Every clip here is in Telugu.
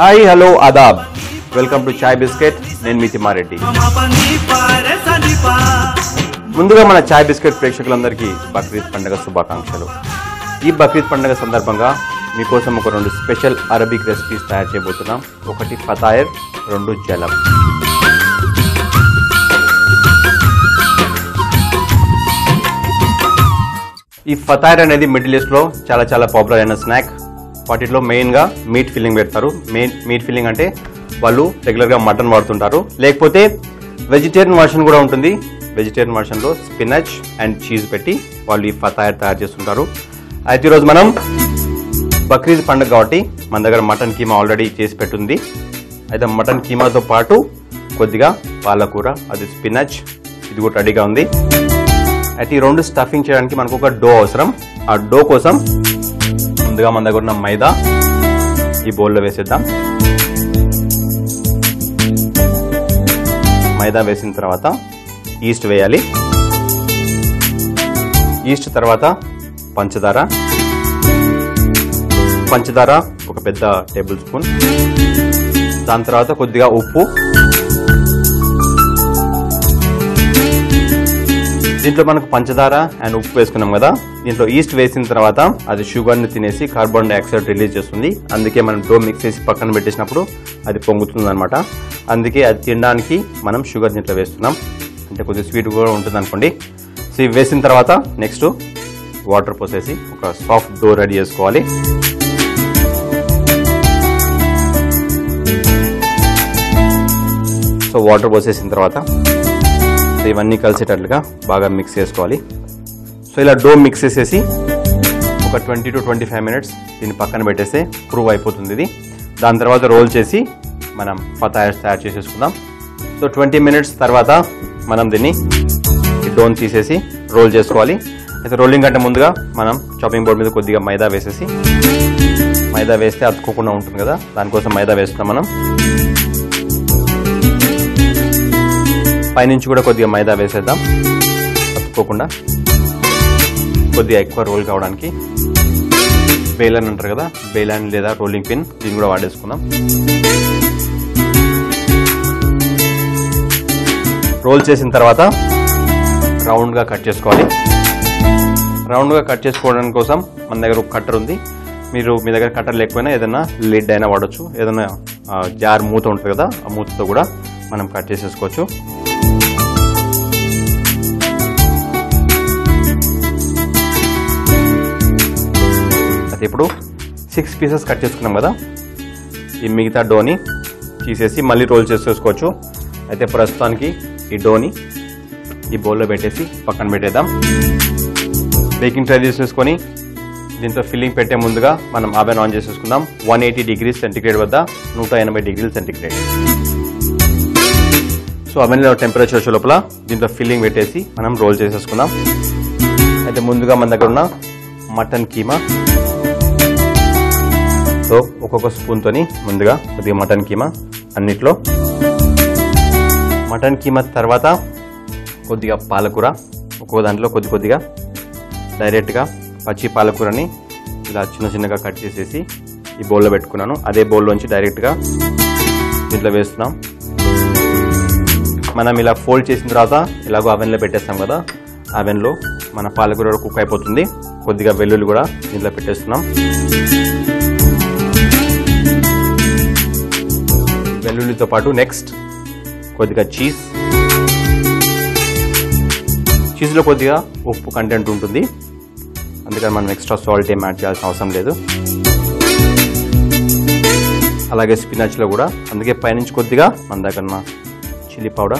హాయ్ హలో ఆదాబ్. వెల్కమ్ టు చాయ్ బిస్కెట్ నేను మీ తిమ్మారెడ్డి ముందుగా మన చాయ్ బిస్కెట్ ప్రేక్షకులందరికీ బక్రీద్ పండుగ శుభాకాంక్షలు. ఈ బక్రీద్ పండుగ సందర్భంగా మీకోసం ఒక రెండు స్పెషల్ అరబిక్ రెసిపీస్ తయారు చేయబోతున్నాం. ఒకటి ఫతాయర్ రెండు జలం. ఈ ఫతాయర్ అనేది మిడిల్ ఈస్ట్లో చాలా చాలా పాపులర్ అయిన స్నాక్. వాటిలో మెయిన్గా మీట్ ఫిల్లింగ్ పెడతారు. మెయిన్ మీట్ ఫిల్లింగ్ అంటే వాళ్ళు రెగ్యులర్గా మటన్ వాడుతుంటారు. లేకపోతే వెజిటేరియన్ వర్షన్ కూడా ఉంటుంది. వెజిటేరియన్ వర్షన్లో స్పినచ్ అండ్ చీజ్ పెట్టి వాళ్ళు ఈ ఫతాయర్ తయారు చేస్తుంటారు. అయితే ఈరోజు మనం బక్రీద్ పండుగ కాబట్టి మన దగ్గర మటన్ కీమా ఆల్రెడీ చేసి పెట్టుంది. అయితే మటన్ కీమాతో పాటు కొద్దిగా పాలకూర అది స్పినచ్ ఇది కూడా రెడీగా ఉంది. అయితే ఈ రెండు స్టఫింగ్ చేయడానికి మనకు ఒక డో అవసరం. ఆ డో కోసం ముందుగా మన దగ్గర ఉన్న మైదా ఈ బౌల్లో వేసేద్దాం. మైదా వేసిన తర్వాత ఈస్ట్ వేయాలి. ఈస్ట్ తర్వాత పంచదార. పంచదార ఒక పెద్ద టేబుల్ స్పూన్ దాని తర్వాత కొద్దిగా ఉప్పు. దీంట్లో మనకు పంచదార అండ్ ఉప్పు వేసుకున్నాం కదా. దీంట్లో ఈస్ట్ వేసిన తర్వాత అది షుగర్ని తినేసి కార్బన్ డైఆక్సైడ్ రిలీజ్ చేస్తుంది. అందుకే మనం డో మిక్స్ చేసి పక్కన పెట్టేసినప్పుడు అది పొంగుతుంది అనమాట అందుకే అది తినడానికి మనం షుగర్ దీంట్లో వేస్తున్నాం. అంటే కొద్దిగా స్వీట్ కూడా ఉంటుంది అనుకోండి సో ఇవి వేసిన తర్వాత నెక్స్ట్ వాటర్ పోసేసి ఒక సాఫ్ట్ డో రెడీ చేసుకోవాలి. సో వాటర్ పోసేసిన తర్వాత సో ఇవన్నీ కలిసేటట్లుగా బాగా మిక్స్ చేసుకోవాలి. సో ఇలా డో మిక్స్ చేసేసి ఒక twenty to twenty five minutes దీన్ని పక్కన పెట్టేస్తే ప్రూవ్ అయిపోతుంది ఇది. దాని తర్వాత రోల్ చేసి మనం ఫతాయర్స్ తయారు చేసేసుకుందాం. సో ట్వంటీ మినిట్స్ తర్వాత మనం దీన్ని ఈ డోన్ తీసేసి రోల్ చేసుకోవాలి. అయితే రోలింగ్ కంటే ముందుగా మనం చాపింగ్ బోర్డ్ మీద కొద్దిగా మైదా వేసేసి మైదా వేస్తే అతుక్కోకుండా ఉంటుంది కదా దానికోసం మైదా వేస్తున్నాం మనం. పైనుంచి కూడా కొద్దిగా మైదా వేసేద్దాం. తప్పుకోకుండా. కొద్దిగా ఎక్కువ రోల్ కావడానికి. బేలన్ అంటారు కదా బేలన్ లేదా రోలింగ్ పిన్ దీన్ని కూడా వాడేసుకుందాం. రోల్ చేసిన తర్వాత రౌండ్గా కట్ చేసుకోవాలి. రౌండ్గా కట్ చేసుకోవడం కోసం మన దగ్గర ఒక కట్టర్ ఉంది. మీరు మీ దగ్గర కట్టర్ లేకపోయినా ఏదైనా లిడ్ అయినా వాడచ్చు. ఏదైనా జార్ మూత ఉంటుంది కదా ఆ మూతతో కూడా మనం కట్ చేసేసుకోవచ్చు. ఇప్పుడు సిక్స్ పీసెస్ కట్ చేసుకున్నాం కదా. ఈ మిగతా డోని తీసేసి మళ్ళీ రోల్ చేసేసుకోవచ్చు. అయితే ప్రస్తుతానికి ఈ డోని ఈ బౌల్లో పెట్టేసి పక్కన పెట్టేద్దాం. బేకింగ్ ట్రై చేసేసుకొని దీంతో ఫిల్లింగ్ పెట్టే ముందుగా మనం అవెన్ ఆన్ చేసేసుకుందాం. వన్ ఎయిటీ డిగ్రీ సెంటిగ్రేడ్ వద్ద నూట ఎనభై డిగ్రీల సెంటిగ్రేడ్ సో అవెన్లో టెంపరేచర్ వచ్చే లోపల దీంట్లో ఫిల్లింగ్ పెట్టేసి మనం రోల్ చేసేసుకుందాం. అయితే ముందుగా మన దగ్గర ఉన్న మటన్ కీమా. సో ఒక్కొక్క స్పూన్తోని ముందుగా కొద్దిగా మటన్ కీమా అన్నిట్లో. మటన్ కీమా తర్వాత కొద్దిగా పాలకూర ఒక్కొక్క దాంట్లో కొద్ది కొద్దిగా డైరెక్ట్గా పచ్చి పాలకూరని ఇలా చిన్న చిన్నగా కట్ చేసేసి ఈ బౌల్లో పెట్టుకున్నాను. అదే బౌల్లోంచి డైరెక్ట్గా దీంట్లో వేస్తున్నాం. మనం ఇలా ఫోల్డ్ చేసిన తర్వాత ఇలాగో అవెన్లో పెట్టేస్తాం కదా అవెన్లో మన పాలకూర కుక్ అయిపోతుంది. కొద్దిగా వెల్లుల్లి కూడా దీంట్లో పెట్టేస్తున్నాం. వెల్లుల్లితో పాటు నెక్స్ట్ కొద్దిగా చీజ్. చీజ్లో కొద్దిగా ఉప్పు కంటెంట్ ఉంటుంది. అందుకని మనం ఎక్స్ట్రా సాల్ట్ ఏం యాడ్ చేయాల్సిన అవసరం లేదు. అలాగే స్పినాచ్లో కూడా. అందుకే పైనుంచి కొద్దిగా మన దగ్గర చిల్లీ పౌడర్.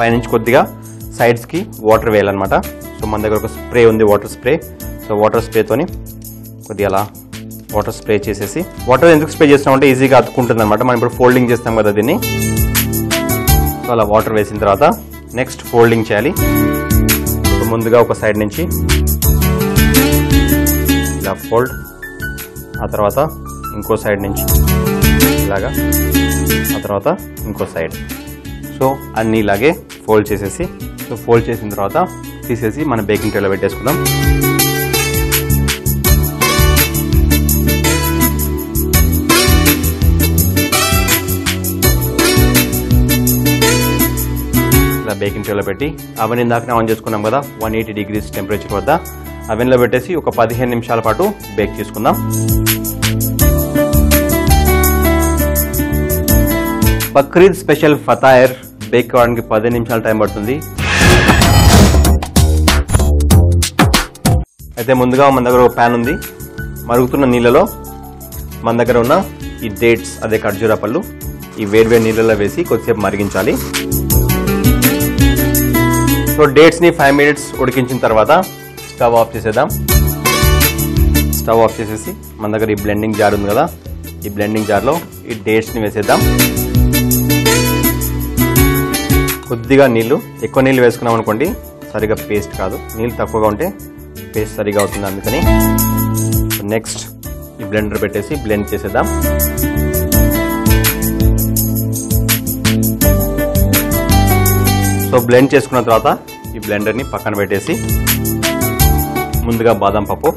పైనుంచి కొద్దిగా సైడ్స్కి వాటర్ వేయాలన్నమాట. సో మన దగ్గర ఒక స్ప్రే ఉంది వాటర్ స్ప్రే. సో వాటర్ స్ప్రేతోని కొద్దిగా అలా వాటర్ స్ప్రే చేసేసి. వాటర్ ఎందుకు స్ప్రే చేస్తామంటే ఈజీగా అతుకుంటుంది అనమాట మనం ఇప్పుడు ఫోల్డింగ్ చేస్తాం కదా దీన్ని. సో అలా వాటర్ వేసిన తర్వాత నెక్స్ట్ ఫోల్డింగ్ చేయాలి. ముందుగా ఒక సైడ్ నుంచి. ఇలా ఫోల్డ్. ఆ తర్వాత ఇంకో సైడ్ నుంచి. ఇలాగా. ఆ తర్వాత ఇంకో సైడ్. సో అన్నీ ఇలాగే ఫోల్డ్ చేసేసి. సో ఫోల్డ్ చేసిన తర్వాత తీసేసి మన బేకింగ్ ట్రేలో పెట్టేసుకుందాం. ఇట్లా బేకింగ్ ట్రేలో పెట్టి అవెన్ ఇందాకనే ఆన్ చేసుకున్నాం కదా వన్ ఎయిటీ డిగ్రీస్ టెంపరేచర్ వద్ద. అవెన్లో పెట్టేసి ఒక పదిహేను నిమిషాల పాటు బేక్ చేసుకుందాం. బక్రీద్ స్పెషల్ ఫతాయర్ బేక్ కావడానికి పది నిమిషాల టైం పడుతుంది. అయితే ముందుగా మన దగ్గర ఒక ప్యాన్ ఉంది. మరుగుతున్న నీళ్ళలో మన దగ్గర ఉన్న ఈ డేట్స్ అదే ఖర్జూరా పళ్ళు ఈ వేడివేడి నీళ్ళలో వేసి కొద్దిసేపు మరిగించాలి. సో డేట్స్ని ఫైవ్ మినిట్స్ ఉడికించిన తర్వాత స్టవ్ ఆఫ్ చేసేద్దాం. స్టవ్ ఆఫ్ చేసేసి మన దగ్గర ఈ బ్లెండింగ్ జార్ ఉంది కదా ఈ బ్లెండింగ్ జార్లో ఈ డేట్స్ని వేసేద్దాం. కొద్దిగా నీళ్ళు ఎక్కువ నీళ్ళు వేసుకున్నాం అనుకోండి సరిగా పేస్ట్ కాదు. నీళ్ళు తక్కువగా ఉంటే పేస్ట్ సరిగా అవుతుంది అందుకని. నెక్స్ట్ ఈ బ్లెండర్ పెట్టేసి బ్లెండ్ చేసేద్దాం. సో బ్లెండ్ చేసుకున్న తర్వాత ఈ బ్లెండర్ని పక్కన పెట్టేసి ముందుగా బాదం పప్పు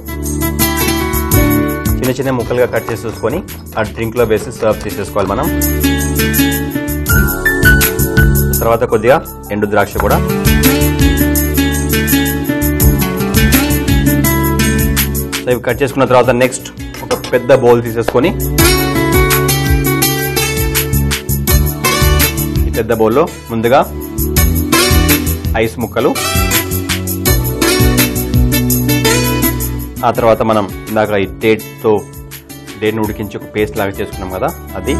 చిన్న చిన్న ముక్కలుగా కట్ చేసేసుకొని ఆ డ్రింక్లో వేసి సర్వ్ చేసేసుకోవాలి మనం. తర్వాత కొద్దిగా ఎండు ద్రాక్ష కూడా. సో ఇవి కట్ చేసుకున్న తర్వాత నెక్స్ట్ ఒక పెద్ద బౌల్ తీసేసుకొని ఈ పెద్ద బౌల్లో ముందుగా ఐస్ ముక్కలు. ఆ తర్వాత మనం ఇందాక ఈ డేట్తో డేట్ని ఉడికించి ఒక పేస్ట్ లాగా చేసుకున్నాం కదా అది.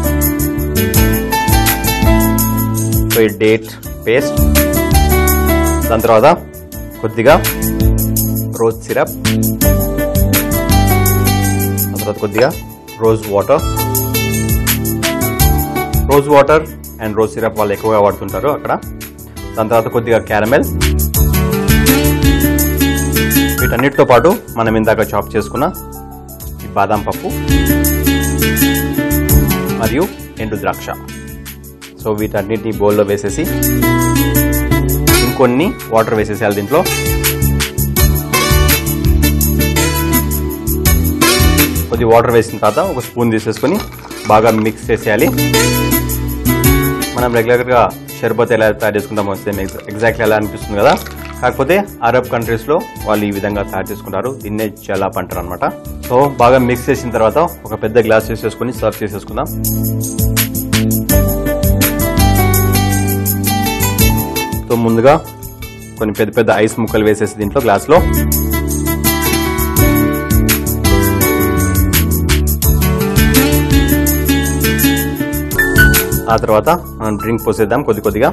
సో ఈ డేట్ పేస్ట్. దాని తర్వాత కొద్దిగా రోజ్ సిరప్. ఆ తర్వాత కొద్దిగా rose water. Rose water and rose syrup వాళ్ళు ఎక్కువగా వాడుతుంటారు అక్కడ. దాని తర్వాత కొద్దిగా క్యారమెల్ వీటన్నిటితో పాటు మనం ఇందాక చాప్ చేసుకున్న ఈ బాదం పప్పు మరియు ఎండు ద్రాక్ష. సో వీటన్నిటిని బౌల్లో వేసేసి ఇంకొన్ని వాటర్ వేసేసేయాలి దీంట్లో. కొద్ది వాటర్ వేసిన తర్వాత ఒక స్పూన్ తీసేసుకొని బాగా మిక్స్ చేసేయాలి. మనం రెగ్యులర్గా షర్బత్ ఎలా తయారు చేసుకుంటామో సేమ్ ఎగ్జాక్ట్లీ ఎలా అనిపిస్తుంది కదా. కాకపోతే అరబ్ కంట్రీస్లో వాళ్ళు ఈ విధంగా తయారు చేసుకుంటారు. దీన్నే జలాబ్ అంటారు అనమాట సో బాగా మిక్స్ చేసిన తర్వాత ఒక పెద్ద గ్లాస్ వేసేసుకొని సర్వ్ చేసేసుకుందాం. సో ముందుగా కొన్ని పెద్ద పెద్ద ఐస్ ముక్కలు వేసేసి దీంట్లో గ్లాస్లో ఆ తర్వాత మనం డ్రింక్ పోసేద్దాం కొద్ది కొద్దిగా.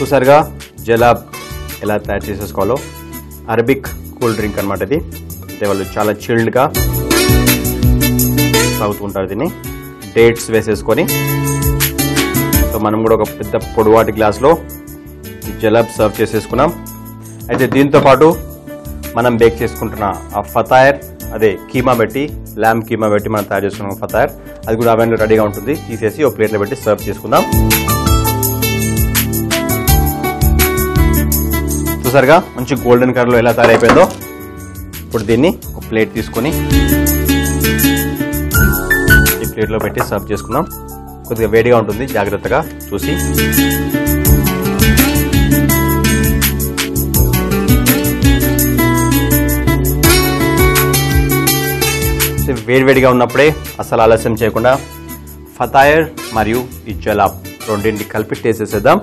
చూసారుగా జలాబ్ ఎలా తయారు చేసేసుకోవాలో? అరబిక్ కూల్ డ్రింక్ అనమాట ఇది. అంటే వాళ్ళు చాలా చిల్డ్గా తాగుతుంటారు దీన్ని. డేట్స్ వేసేసుకొని. సో మనం కూడా ఒక పెద్ద పొడవాటి గ్లాస్లో జలాబ్ సర్వ్ చేసేసుకున్నాం. అయితే దీంతో పాటు మనం బేక్ చేసుకుంటున్న ఆ ఫతాయర్ అదే కీమా పెట్టి ల్యామ్ కీమా పెట్టి మనం తయారు చేసుకున్న ఫతాయర్. అది కూడా అవెన్లో రెడీగా ఉంటుంది. తీసేసి ఒక ప్లేట్లో పెట్టి సర్వ్ చేసుకుందాం. చూసారుగా? మంచి గోల్డెన్ కలర్లో ఎలా తయారైపోయిందో? ఇప్పుడు దీన్ని ఒక ప్లేట్ తీసుకొని ఈ ప్లేట్లో పెట్టి సర్వ్ చేసుకుందాం. కొద్దిగా వేడిగా ఉంటుంది. జాగ్రత్తగా చూసి. వేడివేడిగా ఉన్నప్పుడే అసలు ఆలస్యం చేయకుండా ఫతాయర్ మరియు ఈ జలాబ్ రెండింటి కలిపి టేస్ట్ చేసేద్దాం.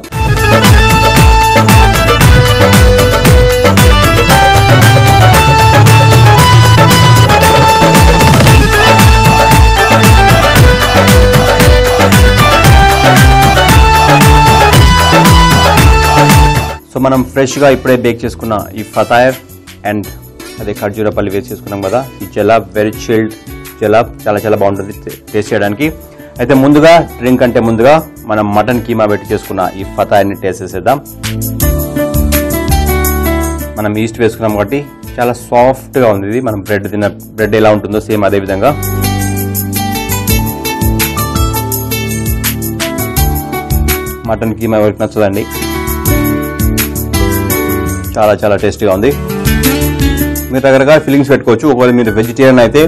సో మనం ఫ్రెష్గా ఇప్పుడే బేక్ చేసుకున్న ఈ ఫతాయర్ అండ్ అదే ఖర్జూరపల్లి వేసి చేసుకున్నాం కదా. ఈ జలాబ్ వెరీ చిల్డ్ జలాబ్ చాలా చాలా బాగుంటుంది టేస్ట్ చేయడానికి. అయితే ముందుగా డ్రింక్ అంటే ముందుగా మనం మటన్ కీమా పెట్టి చేసుకున్న ఈ ఫతాయిని టేస్ట్ చేసేద్దాం. మనం ఈస్ట్ వేసుకున్నాం కాబట్టి చాలా సాఫ్ట్గా ఉంది ఇది. మనం బ్రెడ్ తిన్న బ్రెడ్ ఎలా ఉంటుందో సేమ్ అదే విధంగా. మటన్ కీమా ఎవరికి నచ్చదండి? చాలా చాలా టేస్టీగా ఉంది. మీరు రకరకాల ఫిల్లింగ్స్ పెట్టుకోవచ్చు. ఒకవేళ మీరు వెజిటేరియన్ అయితే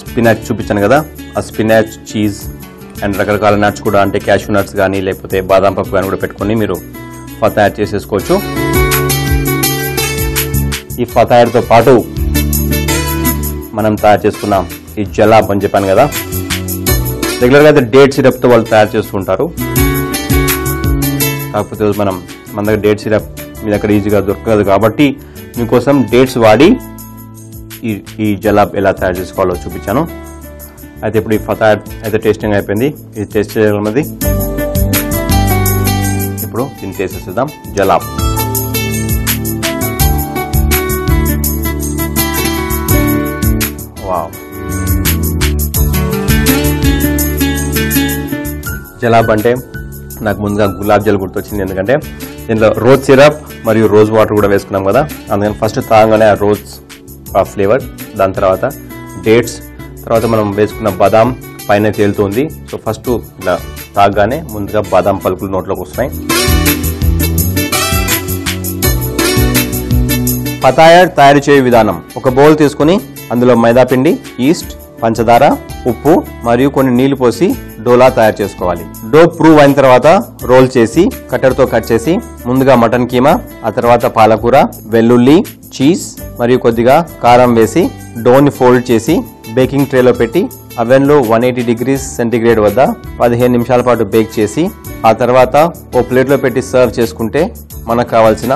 స్పినాచ్ చూపించాను కదా. ఆ స్పినాచ్ చీజ్ అండ్ రకరకాల నట్స్ కూడా అంటే క్యాషూ నట్స్ కానీ లేకపోతే బాదాం పప్పు కానీ కూడా పెట్టుకొని మీరు ఫతాయర్ చేసేసుకోవచ్చు. ఈ ఫతాయర్తో పాటు మనం తయారు చేసుకున్నాం ఈ జలాబ్ అని చెప్పాను కదా. రెగ్యులర్గా అయితే డేట్ సిరప్తో వాళ్ళు తయారు చేస్తుంటారు కాకపోతే మనం మన దగ్గర డేట్ సిరప్ మీ దగ్గర ఈజీగా దొరకదు కాబట్టి మీకోసం డేట్స్ వాడి ఈ ఈ జలాబ్ ఎలా తయారు చేసుకోవాలో చూపించాను. అయితే ఇప్పుడు ఈ ఫతా అయితే టేస్టింగ్ అయిపోయింది. ఇది టేస్ట్ చేయగలమది. ఇప్పుడు దీన్ని టేస్ట్ చేసేద్దాం. జలాబ్ వావ్ జలాబ్ అంటే నాకు ముందుగా గులాబ్ జల్ గుర్తొచ్చింది. ఎందుకంటే దీంట్లో రోజ్ సిరప్ మరియు రోజ్ వాటర్ కూడా వేసుకున్నాం కదా. అందుకని ఫస్ట్ తాగగానే ఆ రోజ్ ఆ ఫ్లేవర్ దాని తర్వాత డేట్స్ తర్వాత మనం వేసుకున్న బాదాం పైన తేలుతుంది. సో ఫస్ట్ ఇలా తాగగానే ముందుగా బాదాం పలుకులు నోట్లోకి వస్తున్నాయి. పతాయర్ తయారు చేయే విధానం. ఒక బౌల్ తీసుకుని అందులో మైదాపిండి ఈస్ట్ పంచదార ఉప్పు మరియు కొన్ని నీళ్ళు పోసి డోలా తయారు చేసుకోవాలి. డో ప్రూవ్ అయిన తర్వాత రోల్ చేసి కట్టర్తో కట్ చేసి ముందుగా మటన్ కీమా ఆ తర్వాత పాలకూర వెల్లుల్లి చీజ్ మరియు కొద్దిగా కారం వేసి డోని ఫోల్డ్ చేసి బేకింగ్ ట్రేలో పెట్టి అవెన్లో వన్ ఎయిటీ డిగ్రీస్ సెంటిగ్రేడ్ వద్ద పదిహేను నిమిషాల పాటు బేక్ చేసి ఆ తర్వాత ఓ ప్లేట్లో పెట్టి సర్వ్ చేసుకుంటే మనకు కావాల్సిన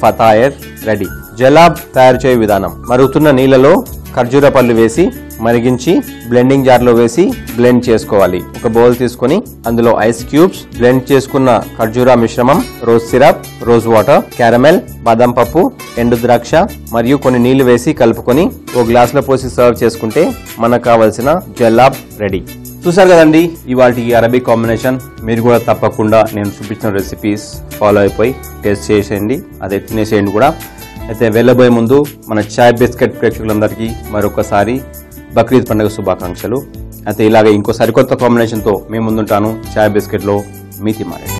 ఫతాయర్ రెడీ. జలాబ్ తయారు చేయ విధానం. మరుగుతున్న నీళ్ళలో ఖర్జూర పళ్ళు వేసి మరిగించి బ్లెండింగ్ జార్లో వేసి బ్లెండ్ చేసుకోవాలి. ఒక బౌల్ తీసుకొని అందులో ఐస్ క్యూబ్స్ బ్లెండ్ చేసుకున్న ఖర్జూర మిశ్రమం rose syrup rose water caramel బాదం పప్పు ఎండు ద్రాక్ష మరియు కొన్ని నీళ్ళు వేసి కలుపుకొని ఓ గ్లాస్లో పోసి సర్వ్ చేసుకుంటే మనకు కావలసిన జల్లాబ్ రెడీ. చూసారు కదండి ఇవాళ ఈ అరబిక్ కాంబినేషన్ మీరు కూడా తప్పకుండా నేను చూపించిన రెసిపీస్ ఫాలో అయిపోయి టేస్ట్ చేసేయండి. అదే తినేసేయండి కూడా. అయితే వెళ్ళబోయే ముందు మన చాయ్ బిస్కెట్ ప్రేక్షకులందరికీ మరొకసారి బక్రీద్ పండుగ శుభాకాంక్షలు. అయితే ఇలాగే ఇంకో సరికొత్త కాంబినేషన్తో మేము ముందుంటాను. చాయ్ బిస్కెట్లో మీతి మారే